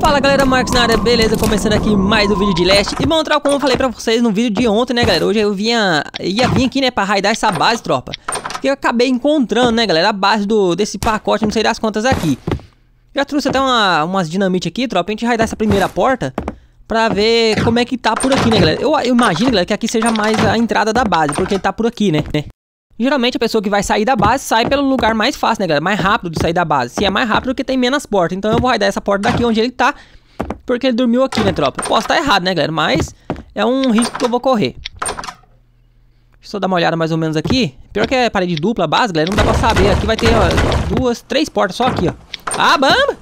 Fala galera, Marcos na área, beleza? Começando aqui mais um vídeo de leste. E mostrar como eu falei pra vocês no vídeo de ontem, né galera? Hoje eu vinha, ia vir aqui, né, pra raidar essa base, tropa. Que eu acabei encontrando, né galera, a base do, desse pacote, não sei das contas aqui. Já trouxe até uma, umas dinamite aqui, tropa, pra gente raidar essa primeira porta Pra ver como é que tá por aqui, né galera? Eu, eu imagino, galera, que aqui seja mais a entrada da base Porque ele tá por aqui, né Geralmente a pessoa que vai sair da base sai pelo lugar mais fácil, né, galera? Mais rápido de sair da base. Se é mais rápido, porque tem menos porta. Então eu vou raidar essa porta daqui onde ele tá. Porque ele dormiu aqui, né, tropa? Posso estar errado, né, galera? Mas é um risco que eu vou correr. Deixa eu dar uma olhada mais ou menos aqui. Pior que é parede dupla, base, galera. Não dá pra saber. Aqui vai ter ó, duas, três portas só aqui, ó. Ah, bamba!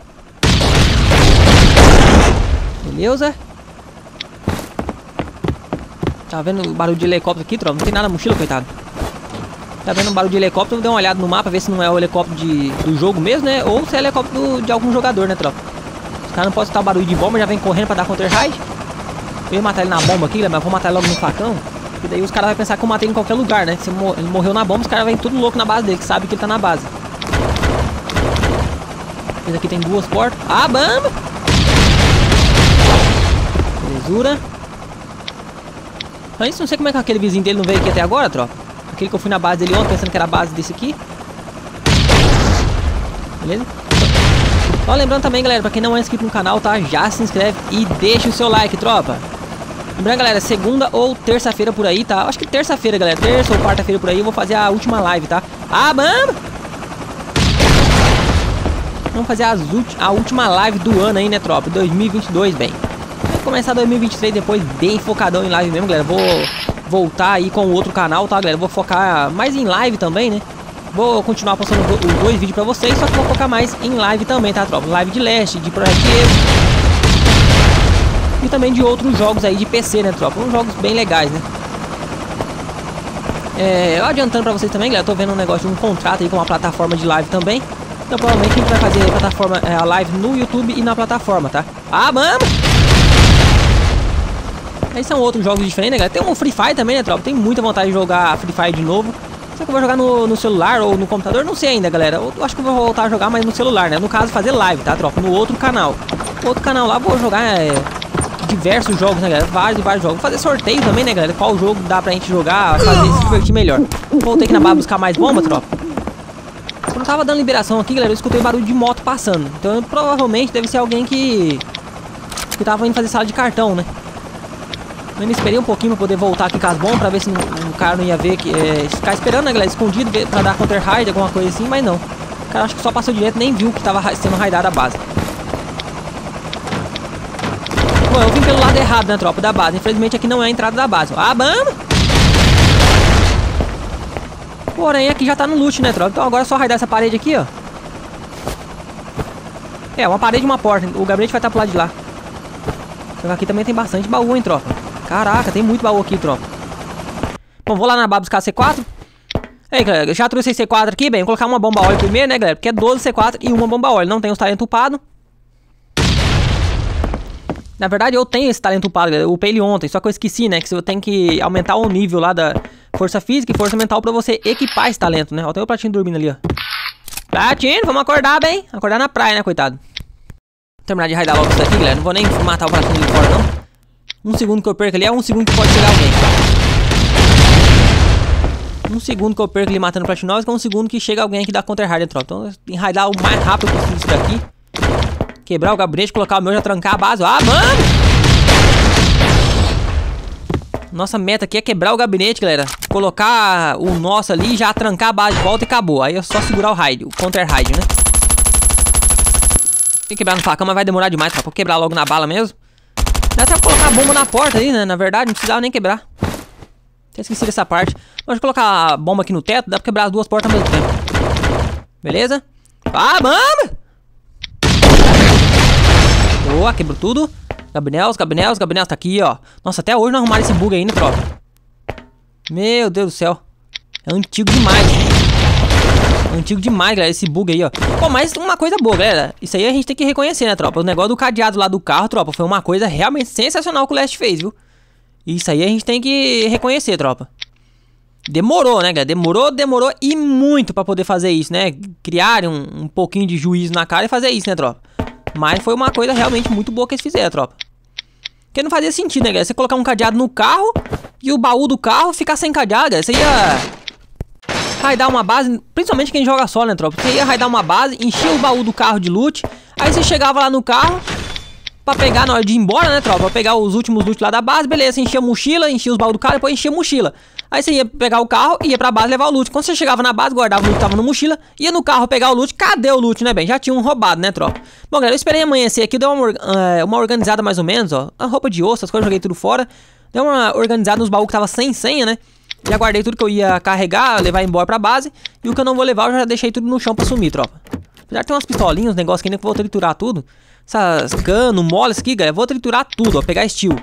Beleza. Tá vendo o barulho de helicóptero aqui, tropa? Não tem nada na mochila, coitado. Tá vendo um barulho de helicóptero, dê uma olhada no mapa, ver se não é o helicóptero de, do jogo mesmo, né? Ou se é helicóptero de algum jogador, né, tropa? Os caras não podem escutar barulho de bomba, já vem correndo pra dar counter-raid. Eu ia matar ele na bomba aqui, mas vou matar ele logo no facão. E daí os caras vão pensar que eu matei ele em qualquer lugar, né? Se ele morreu na bomba, os caras vêm tudo louco na base dele, que sabe que ele tá na base. Esse aqui tem duas portas. Ah, bamba! Belezura. Mas não sei como é que aquele vizinho dele não veio aqui até agora, tropa. Aquele que eu fui na base dele ontem, pensando que era a base desse aqui. Beleza? Ó, lembrando também, galera, pra quem não é inscrito no canal, tá? Já se inscreve e deixa o seu like, tropa. Lembrando, galera, segunda ou terça-feira por aí, tá? Acho que terça-feira, galera. Terça ou quarta-feira por aí eu vou fazer a última live, tá? Ah, mano! Vamos fazer a última live do ano aí, né, tropa? 2022, bem. Vou começar 2023 depois bem focadão em live mesmo, galera. Vou voltar aí com o outro canal, tá, galera? Vou focar mais em live também, né? Vou continuar postando os dois vídeos pra vocês, só que vou focar mais em live também, tá, tropa? Live de Leste, de Project. E também de outros jogos aí de PC, né, tropa? Uns jogos bem legais, né? É, adiantando pra vocês também, galera, tô vendo um negócio de um contrato aí com uma plataforma de live também. Então provavelmente a gente vai fazer a plataforma, é, a live no YouTube e na plataforma, tá? Ah, mano! Aí são outros jogos diferentes, né, galera? Tem um Free Fire também, né, tropa? Tem muita vontade de jogar Free Fire de novo. Será que eu vou jogar no, no, celular ou no computador? Não sei ainda, galera. Eu acho que eu vou voltar a jogar mais no celular, né? No caso, fazer live, tá, tropa? No outro canal. No outro canal lá, vou jogar é, diversos jogos, né, galera? Vários e vários jogos. Fazer sorteio também, né, galera? Qual jogo dá pra gente jogar, fazer se divertir melhor. Voltei aqui na barra buscar mais bomba, tropa. Quando tava dando liberação aqui, galera, eu escutei barulho de moto passando. Então, provavelmente, deve ser alguém que... Que tava indo fazer sala de cartão, né? Eu ainda esperei um pouquinho pra poder voltar aqui com as bombas pra ver se o cara não ia ver que. É, ficar esperando, né, galera? Escondido pra dar counter raid, alguma coisa assim, mas não. O cara acho que só passou direto nem viu que tava sendo raidada a base. Bom, eu vim pelo lado errado, né, tropa, da base. Infelizmente aqui não é a entrada da base. Ah, bamba! Porém, aqui já tá no loot, né, tropa? Então agora é só raidar essa parede aqui, ó. É, uma parede e uma porta. O gabinete vai estar pro lado de lá. Aqui também tem bastante baú, hein, tropa. Caraca, tem muito baú aqui, tropa. Bom, vou lá na barra buscar C4. Aí, galera, já trouxe esse C4 aqui, bem, vou colocar uma bomba óleo primeiro, né, galera? Porque é 12 C4 e uma bomba óleo. Não tem os talentos upados. Na verdade, eu tenho esse talento upado, galera. Eu upei ele ontem, só que eu esqueci, né? Que você tem que aumentar o nível lá da força física e força mental pra você equipar esse talento, né? Ó, tem o Platino dormindo ali, ó. Platino, vamos acordar, bem. Acordar na praia, né, coitado. Vou terminar de raidar logo isso daqui, galera. Não vou nem matar o Platino ali fora, não. Um segundo que eu perco ali é um segundo que pode chegar alguém. Um segundo que eu perco ali matando o Platinovs é um segundo que chega alguém aqui da Counter Hard tropa. Então, enraidar o mais rápido possível isso daqui. Quebrar o gabinete, colocar o meu, já trancar a base. Ah, mano! Nossa meta aqui é quebrar o gabinete, galera. Colocar o nosso ali, já trancar a base de volta e acabou. Aí é só segurar o raid, o counter raid, né? Tem que quebrar no facão, mas vai demorar demais, pra quebrar logo na bala mesmo. Dá até pra colocar a bomba na porta aí, né? Na verdade, não precisava nem quebrar. Tinha esquecido dessa parte. Pode colocar a bomba aqui no teto, dá pra quebrar as duas portas ao mesmo tempo. Beleza? Ah, mano! Boa, quebrou tudo. Gabinels, Gabinels, Gabinels tá aqui, ó. Nossa, até hoje não arrumaram esse bug ainda, tropa. Meu Deus do céu. É antigo demais. Antigo demais, galera, esse bug aí, ó. Pô, mas uma coisa boa, galera. Isso aí a gente tem que reconhecer, né, tropa? O negócio do cadeado lá do carro, tropa, foi uma coisa realmente sensacional que o Last fez, viu? Isso aí a gente tem que reconhecer, tropa. Demorou, né, galera? Demorou, demorou e muito pra poder fazer isso, né? Criar um, um pouquinho de juízo na cara e fazer isso, né, tropa? Mas foi uma coisa realmente muito boa que eles fizeram, tropa. Porque não fazia sentido, né, galera? Você colocar um cadeado no carro e o baú do carro ficar sem cadeado, galera. Você ia raidar uma base, principalmente quem joga só, né, tropa? Você ia raidar uma base, encher o baú do carro de loot, aí você chegava lá no carro pra pegar na hora de ir embora, né, tropa? Pra pegar os últimos loot lá da base, beleza, enchia a mochila, enchia os baús do carro, depois enchia a mochila. Aí você ia pegar o carro, ia pra base levar o loot. Quando você chegava na base, guardava o loot que tava na mochila, ia no carro pegar o loot. Cadê o loot, né, bem? Já tinha um roubado, né, tropa? Bom, galera, eu esperei amanhecer aqui, deu uma, uh, uma organizada mais ou menos, ó. A roupa de osso, as coisas, joguei tudo fora. Deu uma organizada nos baús que tava sem senha, né? Já guardei tudo que eu ia carregar, levar embora pra base. E o que eu não vou levar, eu já deixei tudo no chão pra sumir, tropa. Apesar de ter umas pistolinhas, uns negócios que ainda vou triturar tudo. Essas cano, moles aqui, galera. Vou triturar tudo, ó. Pegar steel.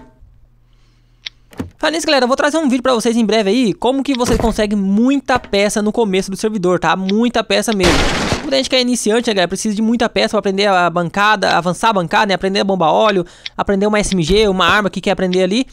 Falando nisso, galera, eu vou trazer um vídeo pra vocês em breve aí, como que vocês conseguem muita peça no começo do servidor, tá? Muita peça mesmo. Muita gente que é iniciante, né, galera, precisa de muita peça pra aprender a bancada, avançar a bancada, né? Aprender a bomba óleo, aprender uma SMG, uma arma que quer aprender ali.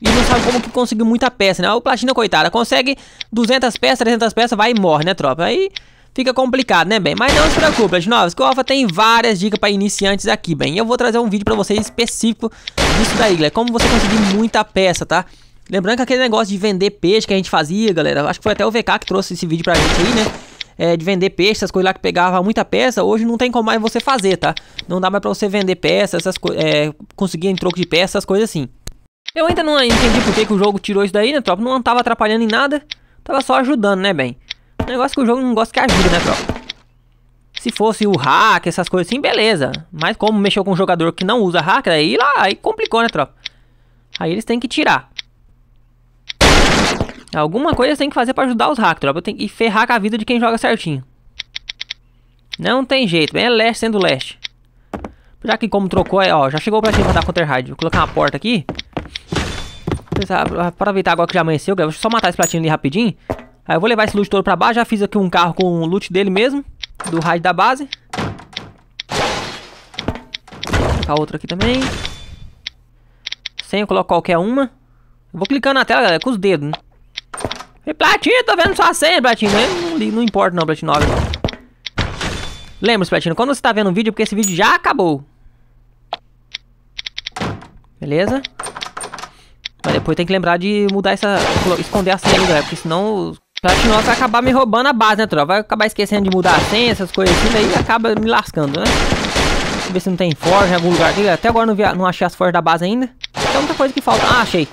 E não sabe como que conseguiu muita peça, né? O Platina, coitada, consegue 200 peças, 300 peças, vai e morre, né, tropa? Aí fica complicado, né, bem? Mas não se preocupe, Platinovos, que o Alpha tem várias dicas para iniciantes aqui, bem. E eu vou trazer um vídeo para vocês específico disso daí, galera. Como você conseguir muita peça, tá? Lembrando que aquele negócio de vender peixe que a gente fazia, galera, acho que foi até o VK que trouxe esse vídeo pra gente aí, né? É, de vender peixe, essas coisas lá que pegava muita peça, hoje não tem como mais você fazer, tá? Não dá mais pra você vender peças, essas é, conseguir em troco de peças, essas coisas assim. Eu ainda não entendi por que, que o jogo tirou isso daí, né, tropa? Não tava atrapalhando em nada, tava só ajudando, né, bem? Negócio que o jogo não gosta que ajuda, né, tropa? Se fosse o hack, essas coisas assim, beleza. Mas como mexeu com um jogador que não usa hack, aí lá, aí complicou, né, tropa? Aí eles têm que tirar. Alguma coisa tem que fazer pra ajudar os hackers, tropa. Tem que ferrar com a vida de quem joga certinho. Não tem jeito, bem é leste sendo leste. Já que como trocou, ó, já chegou pra pra dar counter hard. Vou colocar uma porta aqui. Aproveitar agora que já amanheceu, galera. Vou só matar esse platinho ali rapidinho. Aí eu vou levar esse loot todo pra baixo. Já fiz aqui um carro com o loot dele mesmo. Do raid da base. Colocar outra aqui também. Sem eu colocar qualquer uma. Eu vou clicando na tela, galera, com os dedos, né? E Platino, tô vendo sua senha, Platino. Não, não, importa não, Platino 9. Lembra-se, Platino, quando você tá vendo um vídeo, porque esse vídeo já acabou. Beleza? Mas depois tem que lembrar de mudar essa... Esconder a senha galera, porque senão... O Platino vai acabar me roubando a base, né, tropa? Vai acabar esquecendo de mudar a senha, essas coisas assim, daí acaba me lascando, né? Deixa eu ver se não tem forja em algum lugar aqui. Até agora não, vi, não achei as forjas da base ainda. Tem muita coisa que falta. Ah, achei.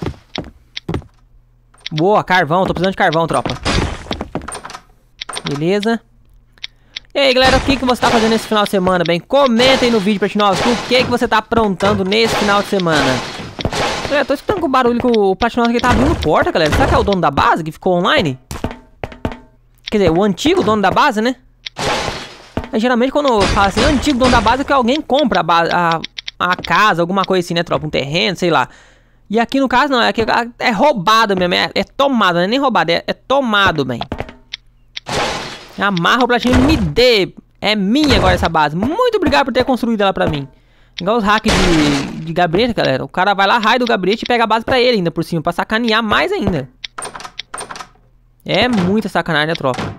Boa, carvão. Tô precisando de carvão, tropa. Beleza. E aí, galera, o que, que você tá fazendo nesse final de semana, bem? Comenta aí no vídeo, Platinovis, o que, que você tá aprontando nesse final de semana. Galera, tô escutando com o barulho que o Platinovis tá abrindo porta, galera. Será que é o dono da base que ficou online? Quer dizer, o antigo dono da base, né? É, geralmente quando fala assim, antigo dono da base é que alguém compra a, a, a casa, alguma coisa assim, né, tropa? Um terreno, sei lá. E aqui no caso não, é, é roubado mesmo, é, é tomado, não é nem roubado, é, é tomado, bem. Amarra o platinho me dê. É minha agora essa base. Muito obrigado por ter construído ela pra mim. Igual os hacks de, de gabinete, galera. O cara vai lá, raio do gabinete e pega a base pra ele ainda por cima, pra sacanear mais ainda. É muita sacanagem, né, tropa?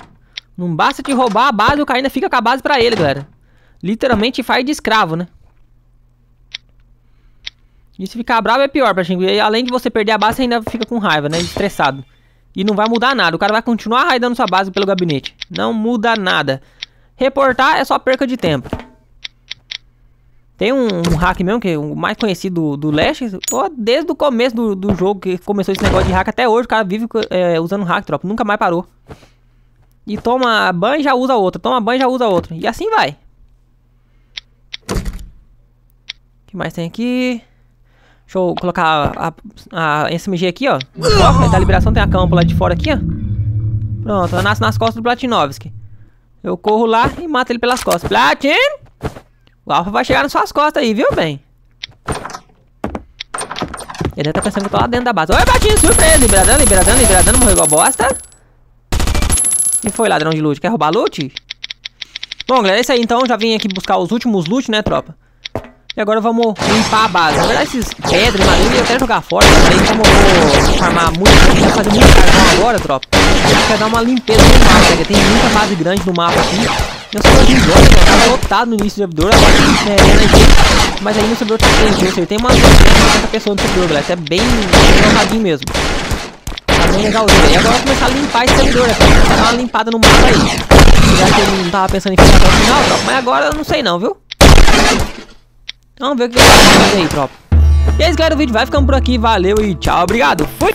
Não basta te roubar a base, o cara ainda fica com a base pra ele, galera. Literalmente faz de escravo, né? E se ficar bravo é pior pra gente. E além de você perder a base, você ainda fica com raiva, né? Estressado. E não vai mudar nada. O cara vai continuar raidando sua base pelo gabinete. Não muda nada. Reportar é só perca de tempo. Tem um, um hack mesmo, que é o mais conhecido do, do Leste. Desde o começo do, do jogo que começou esse negócio de hack até hoje, o cara vive é, usando hack, tropa. Nunca mais parou. E toma banho e já usa outra. Toma banho e já usa outra. E assim vai. O que mais tem aqui? Deixa eu colocar a, a, a SMG aqui, ó. No da liberação tem a cama lá de fora aqui, ó. Pronto, ela nasce nas costas do Platinovski. Eu corro lá e mato ele pelas costas. Platin! O Alpha vai chegar nas suas costas aí, viu, bem? Ele tá pensando que eu tô lá dentro da base. Oi, Platin, surpresa! Liberadão, liberadão, liberadão, morreu igual bosta. E foi, ladrão de loot? Quer roubar loot? Bom, galera, é isso aí então. Já vim aqui buscar os últimos loot, né, tropa? E agora vamos limpar a base. Na verdade, esses pedras e madeira eu até jogar fora. Mas como eu vou farmar muito, vou fazer muito carvão agora, tropa. A gente quer dar uma limpeza no mapa, né? Tem muita base grande no mapa aqui. Meu servidorzinho de galera, tava lotado no início do servidor, é, mas aí no servidor tá tem, ou seja, tem umas 250 pessoas no servidor, galera, isso é bem engraçadinho mesmo. Tá bem legalzinho. E agora eu vou começar a limpar esse servidor, né? Dar uma limpada no mapa aí. Já que ele não tava pensando em ficar até o final, tropa, mas agora eu não sei não, viu? Vamos ver o que vai fazer aí, tropa. E é isso, galera, o vídeo vai ficando por aqui, valeu e tchau, obrigado, fui!